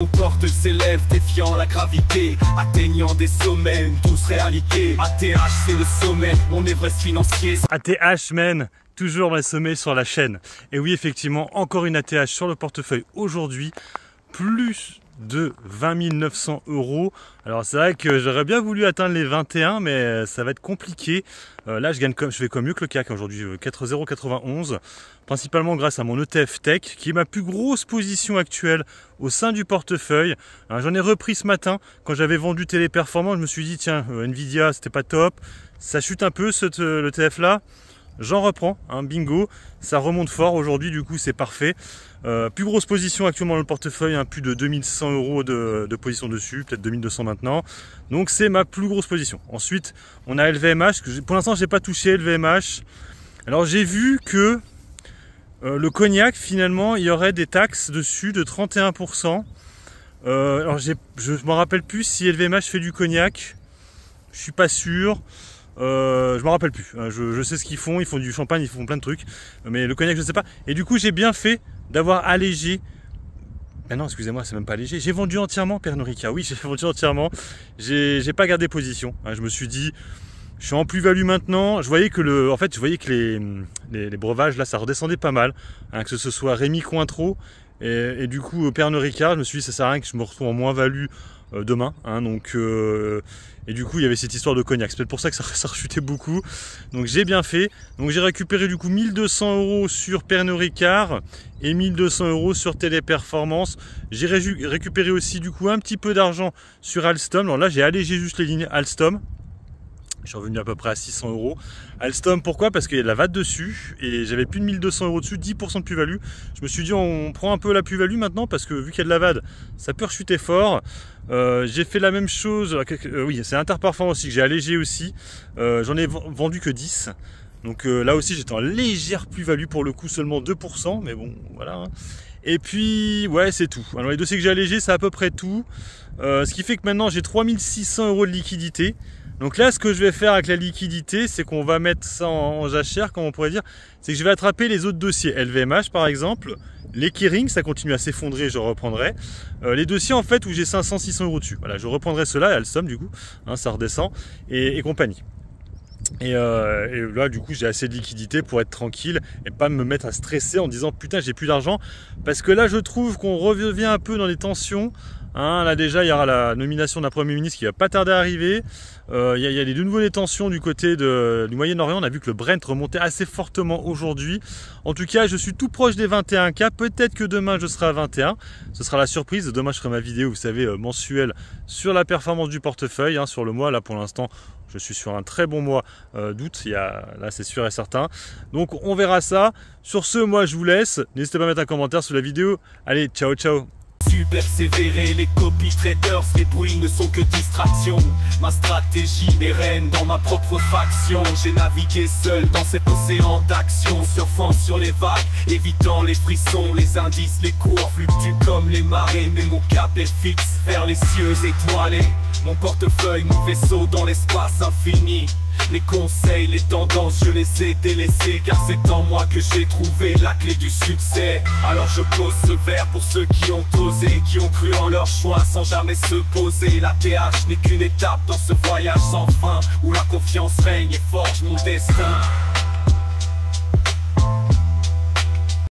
Nos portes s'élèvent défiant la gravité Atteignant des sommets, douce réalité. ATH c'est le sommet, mon Everest financier. ATH men, toujours les sommets sur la chaîne. Et oui effectivement, encore une ATH sur le portefeuille aujourd'hui, plus de 20 900 euros. Alors c'est vrai que j'aurais bien voulu atteindre les 21, mais euh, ça va être compliqué. Euh, là, je gagne comme, je vais comme mieux que le CAC aujourd'hui, 4,091, euh, principalement grâce à mon ETF Tech, qui est ma plus grosse position actuelle au sein du portefeuille. J'en ai repris ce matin quand j'avais vendu Téléperformance. Je me suis dit tiens, Nvidia, c'était pas top, ça chute un peu ce ETF là. J'en reprends, un bingo, ça remonte fort aujourd'hui, du coup c'est parfait. Euh, plus grosse position actuellement dans le portefeuille, hein, plus de 2100 euros de, position dessus, peut-être 2200 maintenant. Donc c'est ma plus grosse position. Ensuite, on a LVMH, pour l'instant j'ai pas touché LVMH. Alors j'ai vu que euh, le cognac, finalement, il y aurait des taxes dessus de 31%. Euh, alors je ne me rappelle plus si LVMH fait du cognac. Je suis pas sûr. Euh, je me rappelle plus. Hein, je, sais ce qu'ils font. Ils font du champagne, ils font plein de trucs. Mais le cognac, je ne sais pas. Et du coup, j'ai bien fait d'avoir allégé. Mais non, excusez-moi, c'est même pas allégé. J'ai vendu entièrement Pernod Ricard. Oui, j'ai vendu entièrement. J'ai pas gardé position. Hein, je me suis dit, je suis en plus-value maintenant. Je voyais que le, en fait, je voyais que les, les, breuvages là, ça redescendait pas mal. Hein, que ce soit Rémi Cointreau et, du coup Pernod Ricard. Je me suis dit, ça sert à rien que je me retrouve en moins-value euh, demain. Hein, donc, euh, et du coup, il y avait cette histoire de cognac. C'est peut-être pour ça que ça, ça rechutait beaucoup. Donc j'ai bien fait. Donc j'ai récupéré du coup 1200 euros sur Pernod Ricard et 1200 euros sur Téléperformance. J'ai récupéré aussi du coup un petit peu d'argent sur Alstom. Alors là, j'ai allégé juste les lignes Alstom. Je suis revenu à peu près à 600 euros. Alstom, pourquoi? Parce qu'il y a de la VAT dessus et j'avais plus de 1200 euros dessus, 10% de plus-value. Je me suis dit, on prend un peu la plus-value maintenant parce que vu qu'il y a de la VAT, ça peut rechuter fort. Euh, j'ai fait la même chose, euh, oui, c'est Interparfum aussi que j'ai allégé aussi. Euh, j'en ai vendu que 10. Donc là aussi, j'étais en légère plus-value pour le coup, seulement 2%, mais bon, voilà. Hein. Et puis, ouais, c'est tout. Alors les dossiers que j'ai allégés, c'est à peu près tout. ce qui fait que maintenant, j'ai 3600 euros de liquidité. Donc là, ce que je vais faire avec la liquidité, c'est qu'on va mettre ça en, jachère, comme on pourrait dire. C'est que je vais attraper les autres dossiers. LVMH, par exemple. Les Kering, ça continue à s'effondrer, je reprendrai. Euh, les dossiers, en fait, où j'ai 500-600 euros dessus. Voilà, je reprendrai cela, et Alstom, du coup. Hein, ça redescend. Et, compagnie. Euh, et, là, du coup, j'ai assez de liquidité pour être tranquille et pas me mettre à stresser en disant putain, j'ai plus d'argent. Parce que là, je trouve qu'on revient un peu dans les tensions. Hein, là déjà, il y aura la nomination d'un Premier ministre qui va pas tarder à arriver. Euh, il, y a, des nouvelles tensions du côté du Moyen-Orient. On a vu que le Brent remontait assez fortement aujourd'hui. En tout cas, je suis tout proche des 21K. Peut-être que demain, je serai à 21. Ce sera la surprise. Demain, je ferai ma vidéo, vous savez, euh, mensuelle sur la performance du portefeuille, hein, sur le mois. Là, pour l'instant, je suis sur un très bon mois euh, d'août. Là, c'est sûr et certain. Donc, on verra ça. Sur ce, moi, je vous laisse. N'hésitez pas à mettre un commentaire sous la vidéo. Allez, ciao, ciao persévérer, les copy traders, les bruits ne sont que distractions. Ma stratégie est reine dans ma propre faction. J'ai navigué seul dans cet océan d'action, surfant sur les vagues, évitant les frissons, les indices, les cours fluctuent comme les marées. Mais mon cap est fixe vers les cieux étoilés. Mon portefeuille, mon vaisseau dans l'espace infini. Les conseils, les tendances, je les ai délaissés Car c'est en moi que j'ai trouvé la clé du succès. Alors je pose ce verre pour ceux qui ont osé Qui ont cru en leur choix sans jamais se poser. La TH n'est qu'une étape dans ce voyage sans fin Où la confiance règne et forge mon destin